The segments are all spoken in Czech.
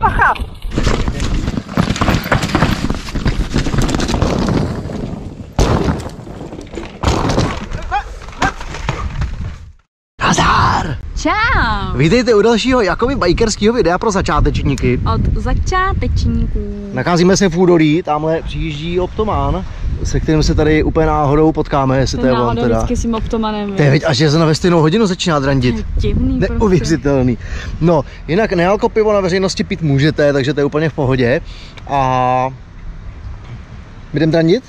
Bacha! Nazdar! Čau! Vítejte u dalšího jakoby bikerského videa pro začátečníky. Od začátečníků. Nacházíme se v údolí, tamhle přijíždí Optomán, se kterým se tady úplně náhodou potkáme, jestli to je on teda. vždycky s tím optomanem. To je, viď, až je na ve stejnou hodinu začíná drandit. Divný prostě. Neuvěřitelný. No, jinak nealko pivo na veřejnosti pít můžete, takže to je úplně v pohodě. A jdem drandit?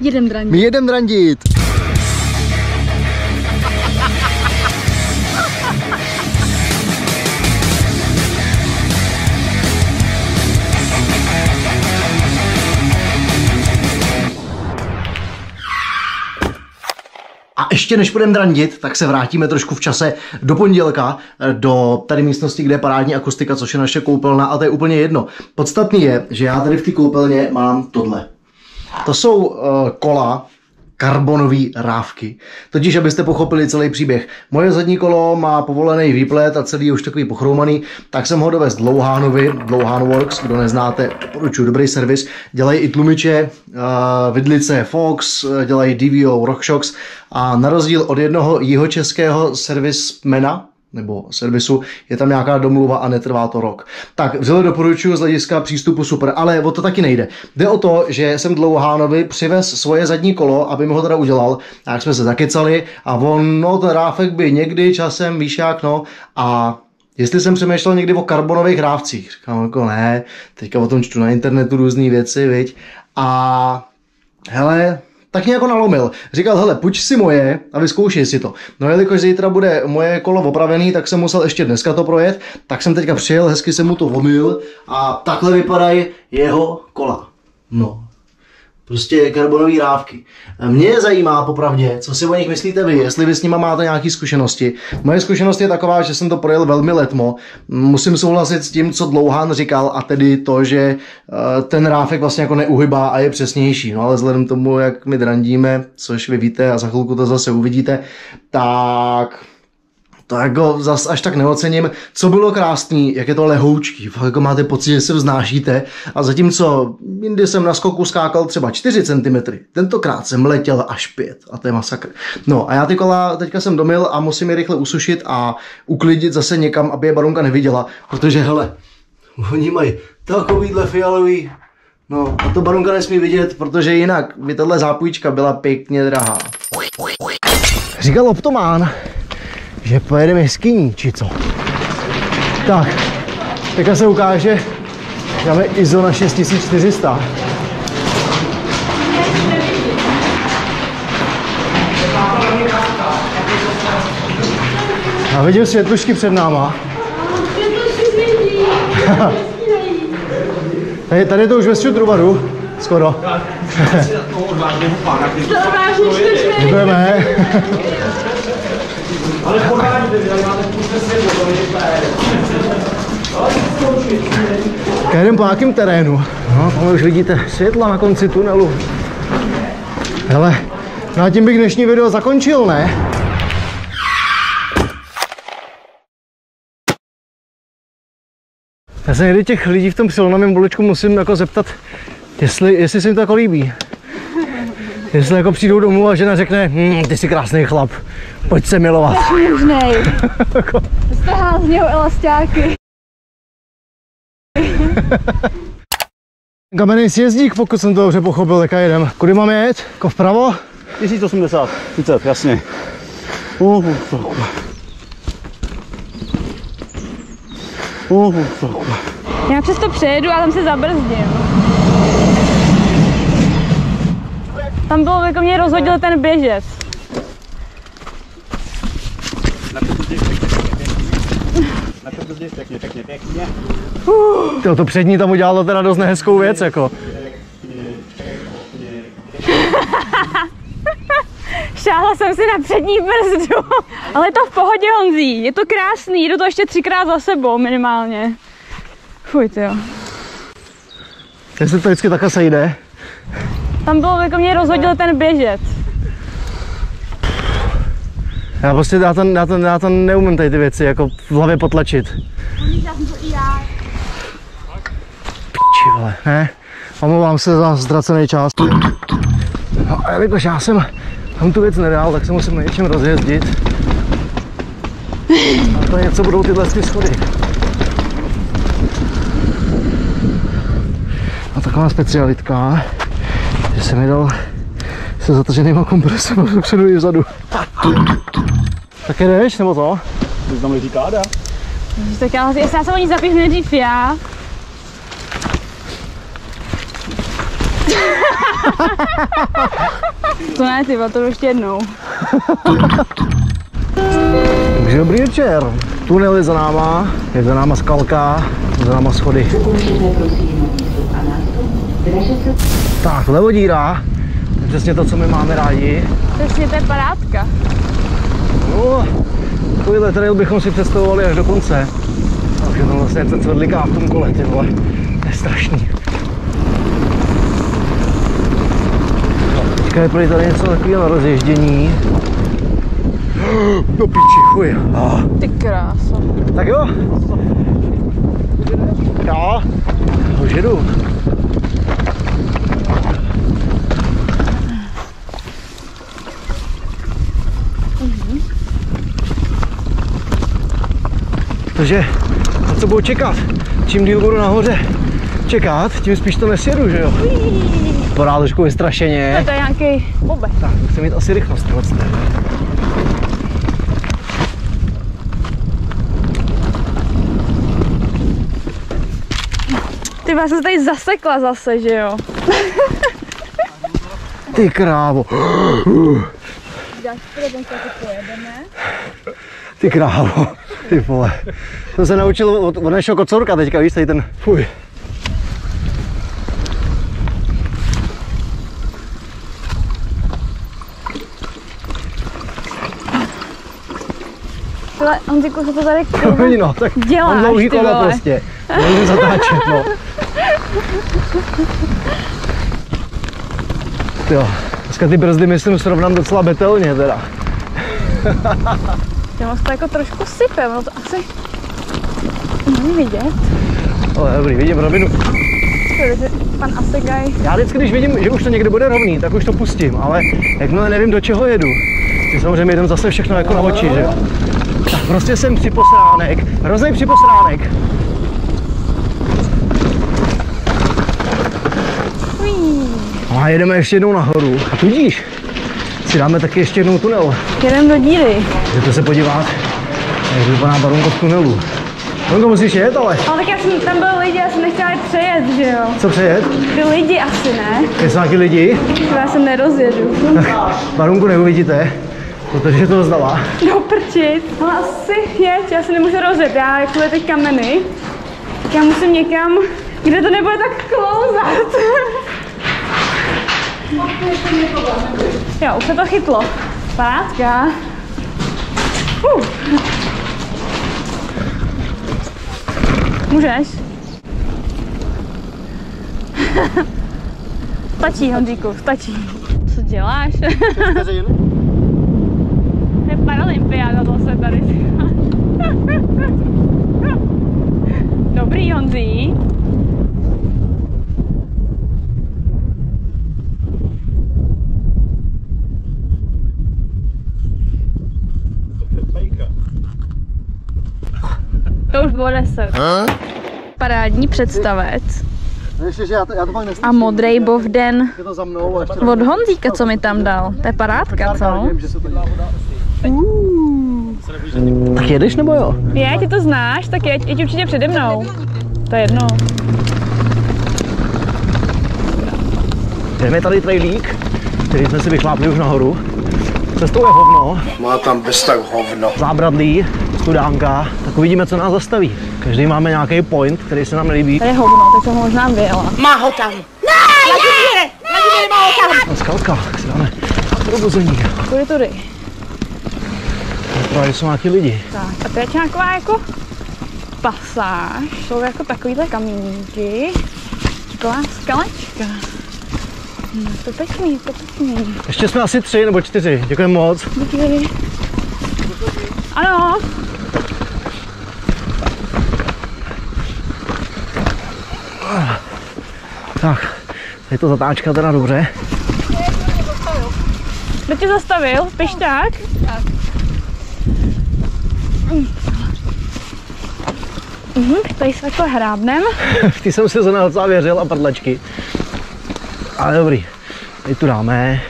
Jedem draní. My jedem drandit! Ještě než budeme drandit, tak se vrátíme trošku v čase do pondělka, eh, do tady místnosti, kde je parádní akustika, což je naše koupelna, a to je úplně jedno. Podstatný je, že já tady v té koupelně mám tohle. To jsou uh, kola, karbonové rávky. Totiž, abyste pochopili celý příběh. Moje zadní kolo má povolený výplet a celý je už takový pochroumaný, tak jsem ho dovez Dlouhánovi, Dlouhán Works, kdo neznáte, doporučuji, dobrý servis. Dělají i tlumiče, uh, vidlice Fox, eh, dělají DVO RockShox a na rozdíl od jednoho jihočeského servismena, nebo servisu, je tam nějaká domluva a netrvá to rok. Tak vřele doporučuji z hlediska přístupu super, ale o to taky nejde. Jde o to, že jsem Dlouhánovi přivez svoje zadní kolo, aby mi ho teda udělal, a jak jsme se zakecali a on, no ten ráfek by někdy časem, víš jak, no, a Jestli jsem přemýšlel někdy o karbonových rávcích, říkám jako ne, teďka o tom čtu na internetu různé věci, viď, a hele, tak mě jako nalomil. Říkal, hele, půjč si moje a vyzkoušej si to. No jelikož zítra bude moje kolo opravený, tak jsem musel ještě dneska to projet, tak jsem teďka přijel, hezky jsem mu to omyl a takhle vypadají jeho kola. No, Prostě karbonové rávky. Mě zajímá popravdě, co si o nich myslíte vy, jestli vy s nima máte nějaké zkušenosti. Moje zkušenost je taková, že jsem to projel velmi letmo. Musím souhlasit s tím, co Dlouhán říkal, a tedy to, že eh, ten ráfek vlastně jako neuhybá a je přesnější. No ale vzhledem tomu, jak my drandíme, což vy víte a za chvilku to zase uvidíte, tak to jako zas až tak neocením. Co bylo krásný, jak je to lehoučký, fakt jako máte pocit, že se vznášíte a zatímco jindy jsem na skoku skákal třeba 4 cm, tentokrát jsem letěl až 5 a to je masakr. No a já ty kola teďka jsem domil a musím je rychle usušit a uklidit zase někam, aby je barunka neviděla, protože hele, oni mají takovýhle fialový, no a to barunka nesmí vidět, protože jinak by tahle zápůjčka byla pěkně drahá. Říkal Optomán, že pojedeme jeskyní, či co? Tak, teďka se ukáže, že máme ISO na 6400. Já vidím světlušky před náma. tady, tady to už ve Strudrubaru, skoro. Děkujeme. Ale tady máte půjďte světlo, to je Jedem po nějakém terénu. No, tam už vidíte světla na konci tunelu. Hele, no a tím bych dnešní video zakončil, ne? Já se někdy těch lidí v tom silném bolečku musím jako zeptat, jestli, jestli se jim to jako líbí. Jestli jako přijdou domů a žena řekne, hm, ty jsi krásný chlap, pojď se milovat. Možnej. Strhá z něho elastáky. Kamenný sjezdík, pokud jsem to dobře pochopil, tak jedem. Kudy máme jet? Jako vpravo? 1080, 30, jasně. Uh, uh, uh. Uh, uh, uh. Já přesto přejedu a tam se zabrzdím. Tam bylo, jako mě rozhodil ten běžec. Pěkně, pěkně, pěkně. To, to přední tam udělalo teda dost nehezkou věc, jako. Šáhla jsem si na přední brzdu. Ale je to v pohodě, Honzí. Je to krásný, jdu to ještě třikrát za sebou minimálně. Fuj, jo. Jestli to vždycky takhle sejde. Tam bylo, jako mě rozhodil ten běžec. Já prostě já to, já to, já to neumím tady ty věci jako v hlavě potlačit. Ale ne, omlouvám se za ztracený čas. No a jelikož já jsem tam tu věc nedal, tak se musím na něčem rozjezdit. A to něco budou tyhle ty schody. A taková specialitka, že jsem jedal se zataženýma kompresem dopředu i vzadu. Tak jedeš, nebo to? Bys tam říká, dá? Tak já, jestli já se o ní zapíchnu nejdřív já. to ne, ty to ještě jednou. Takže dobrý večer. Tunel je za náma, je za náma skalka, je za náma schody. Tak, levodíra, to je přesně to, co my máme rádi. Přesně to je parádka. No, takovýhle trail bychom si představovali až do konce. Takže to vlastně je to cvrliká v tom kole, ty vole. To je strašný. Teďka je prý tady něco takového na rozježdění. Do piči, chuj. Ah. Ty krása. Tak jo. Jo. Už jedu. Takže, na co budu čekat? Čím díl budu nahoře čekat, tím spíš to nesjedu, že jo? Podá trošku vystrašeně. To je nějaký bobek. Tak, chci mít asi rychlost tohle. Ty vás se tady zasekla zase, že jo? Ty krávo. Dáš pojedeme. Ty krávo, ty vole. Jsem se naučil od, od našeho kocourka teďka, víš, tady ten, fuj. Ale Honziku, co to tady Oni no, tak Děláš, mám dlouhý kola prostě. Nemůžu zatáčet, no. Jo, dneska ty brzdy myslím srovnám docela betelně teda. Já to jako trošku sype, ono to asi není vidět. Ale dobrý, vidím rovinu. Pan Asegaj, Já vždycky, když vidím, že už to někde bude rovný, tak už to pustím, ale jakmile nevím, do čeho jedu, si samozřejmě jdem zase všechno jako na oči, že. Tak prostě jsem připosránek, hrozný připosránek. No a jedeme ještě jednou nahoru. A tudíž si dáme taky ještě jednou tunel. jedem do díry. Můžete se podívat, jak vypadá Barunko v tunelu. Barunko, musíš jet, ale Ale tak já jsem, tam byli lidi, já jsem nechtěla jít přejet, že jo? co přejet? Ty lidi asi ne, Jsou nějaký lidi, já se nerozjedu. Barunku neuvidíte, protože to vzdala. Do prčit. Ale asi jeď, já se nemůžu rozjet, já jsou ty kameny, tak já musím někam, kde to nebude tak klouzat. Jo, už se to chytlo. Parádka. Uh. Můžeš? stačí, Honzíku, stačí. Co děláš? To je paralympiáda zase tady. Dobrý, Honzí. To už bylo 10. Parádní představec Ještě, že já to, já to fakt neslyším. a modrý bovden od Honzíka, co mi tam dal. To je parádka, co? Vím, že se to dělá. Tak jedeš nebo jo? Je, ty to znáš, tak jeď, jeď určitě přede mnou. To je jedno. Jdeme tady trailík, který jsme si vychlápli už nahoru. Cestou je hovno, Má tam bez tak hovno. zábradlí, studánka, tak uvidíme, co nás zastaví. Každý máme nějaký point, který se nám líbí. To je hovno, tak jsem ho možná vyjela. Má ho tam. Ne, Vladimíre, Vladimíre má ho tam. A skalka, tak si dáme probuzení. Tudy, tudy. Právě jsou nějaký lidi. Tak, a to je nějaká jako pasáž. Jsou jako takovýhle kamínky. Taková skalečka. No, to pěkný, to pěkný. Ještě jsme asi tři nebo čtyři, děkujeme moc. Díky. Ano. Tak, je to zatáčka teda dobře. Kdo tě zastavil? Pišták? Tak. Mhm, tady se takhle hrábnem. Té jsem si zóna docela věřil a prdlačky. Ale dobrý, teď tu dáme.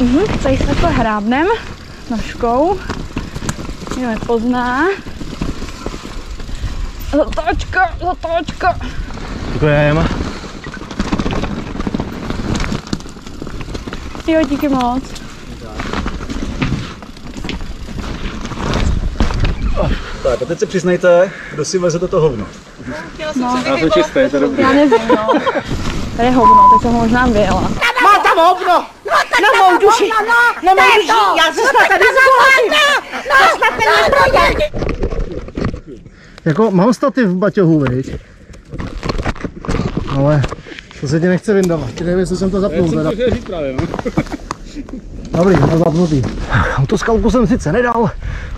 Mhm, tady se takhle hrábnem. Nožkou. Mě nepozná. Zatáčka, zatáčka. Děkujeme. Jo, díky moc. Tak a teď se přiznejte, kdo si veze toto hovno. No, A to čisté, to je dobrý. já nevím, no. Tady je hovno, teď jsem ho možná vyjela. Má tam hovno! Na mou duši! Na mou duši! Já se snad tady zbohatím! To snad není projekt! Jako mám stativ v baťohu, viď? Ale to se ti nechce vyndavat. Ty nevím, jestli jsem to zapnul teda. chtěl říct právě, no. Dobrý, mám zapnutý. Autoskalku jsem sice nedal,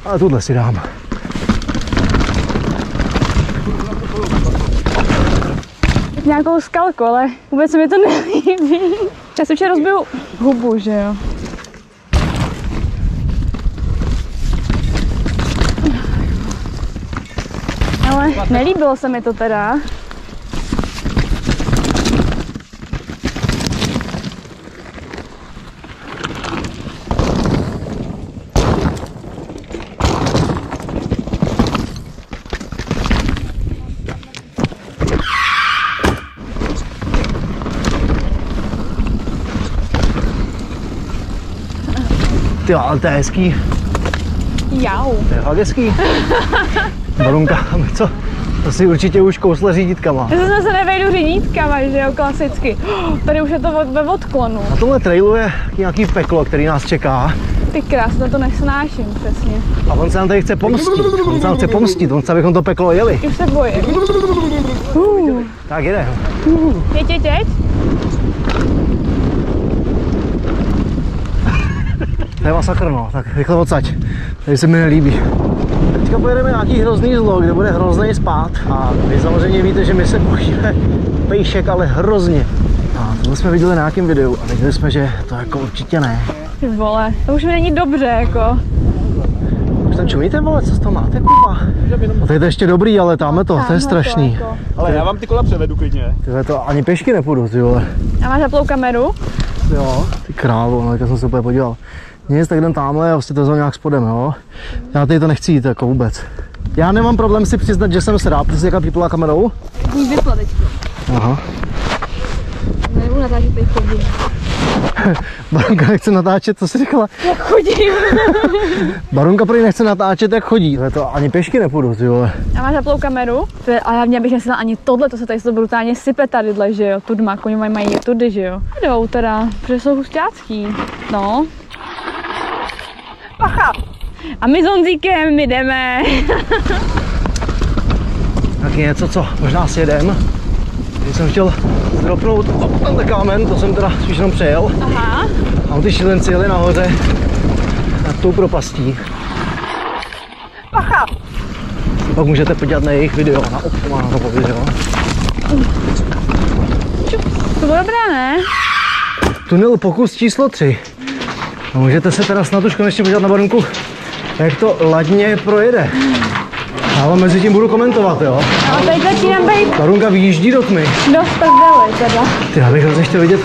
ale tuhle si dám. Nějakou skalku, ale vůbec se mi to nelíbí. Já si včera rozbiju hubu, že jo. Ale nelíbilo se mi to teda. Ty ale to je hezký. Jau. To je fakt hezký. Barunka, co? To si určitě už kousle řídítkama. Já se nevejdu řídítkama, že jo, klasicky. Tady už je to ve odklonu. Na tomhle trailu je nějaký peklo, který nás čeká. Ty krásno, to nesnáším přesně. A on se nám tady chce pomstit. On se nám chce pomstit, on chce, abychom to peklo jeli. Už se bojím. Uh, Tak jede. jeď, jeď, jeď. To je masakr, no. Tak rychle odsaď. Tady se mi nelíbí. Teďka pojedeme nějaký hrozný zlo, kde bude hrozný spát. A vy samozřejmě víte, že my se bojíme pejšek, ale hrozně. A tohle jsme viděli na nějakém videu a viděli jsme, že to jako určitě ne. Ty vole, to už mi není dobře, jako. Už tam čumíte, vole, co z toho máte, kurva? A to je to ještě dobrý, ale tamhle to, to je strašný. jako. Ale já vám ty kola převedu klidně. Tyhle to ani pěšky nepůjdu, ty vole. A máš zaplou kameru? Jo, krávo, no, jsem se úplně podíval. Nic, tak jdem tamhle a vlastně to nějak spodem, jo. Já tady to nechci jít, jako vůbec. Já nemám problém si přiznat, že jsem sráp, ty jsi jaká pípla kamerou? Ní vypla. Aha. Nebudu natáčet teď chodím. Barunka nechce natáčet, co jsi říkala? Jak chodím? Barunka prý nechce natáčet, jak chodí. Je to ani pěšky nepůjdu, ty vole. A máš zaplou kameru? To je, ale hlavně bych nesla ani tohle, to se tady to brutálně sype tadyhle, že jo. Tudma, koně mají, mají tudy, že jo. Jdou teda, protože jsou hustácký. No. Pacha! A my s Honzíkem jdeme. Tak něco, co možná si jedem. Když jsem chtěl zdropnout op, tenhle kámen, to jsem teda spíš jenom přejel. Aha. A ty šílenci jeli nahoře nad tou propastí. Pacha! Pak můžete podívat na jejich video, na Optima na to video. To bylo dobré, ne? Tunel pokus číslo 3. A můžete se teda snad už konečně podívat na Barunku, jak to ladně projede. Ale mezi tím budu komentovat, jo. Ale teď začínám být Barunka vyjíždí do tmy. dost prdeli teda. Ty, já bych hrozně chtěl vidět,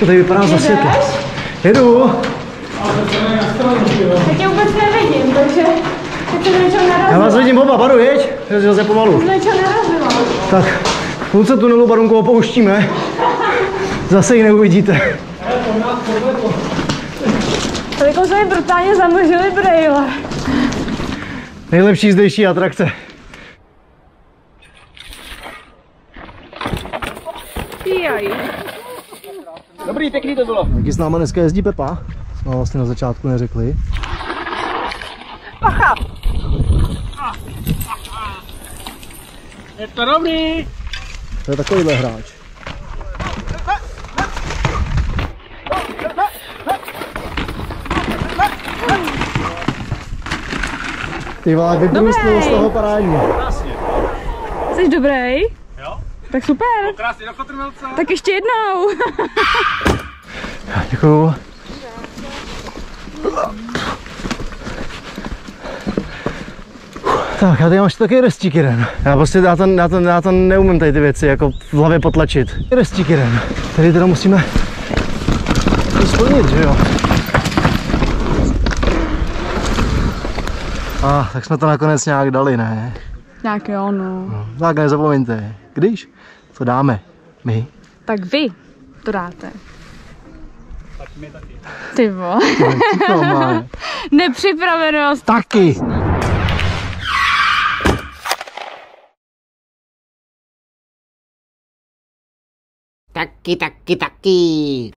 to tady vypadá za světla. Jedu. Já tě vůbec nevidím, takže teď Já vás vidím oba, Baru, jeď. Jezdil se pomalu. Jsem něčeho narazila. Tak, v půlce tunelu Barunku opouštíme. Zase ji neuvidíte. Se mi brutálně zamlžily brejle. Nejlepší zdejší atrakce. Jaj. Dobrý, pěkný to bylo. Taky s náma dneska jezdí Pepa. Jsme vlastně na začátku neřekli. Je to dobrý. To je takovýhle hráč. Ty vole, vybrusnul z toho parádně. Jsi dobrý? Jo? Tak super. Krásně do Kotrmelce. Tak ještě jednou. Děkuju. Tak, já tady mám ještě takový restík jeden. Já prostě, já to, já to, já to neumím tady ty věci jako v hlavě potlačit. Restík jeden. Tady teda musíme to splnit, že jo? Ah, tak jsme to nakonec nějak dali, ne? Nějak jo, no. Tak nezapomeňte, když to dáme my, Tak vy to dáte. Ty vole. to máme Nepřipravenost. taky. Taky, taky, taky.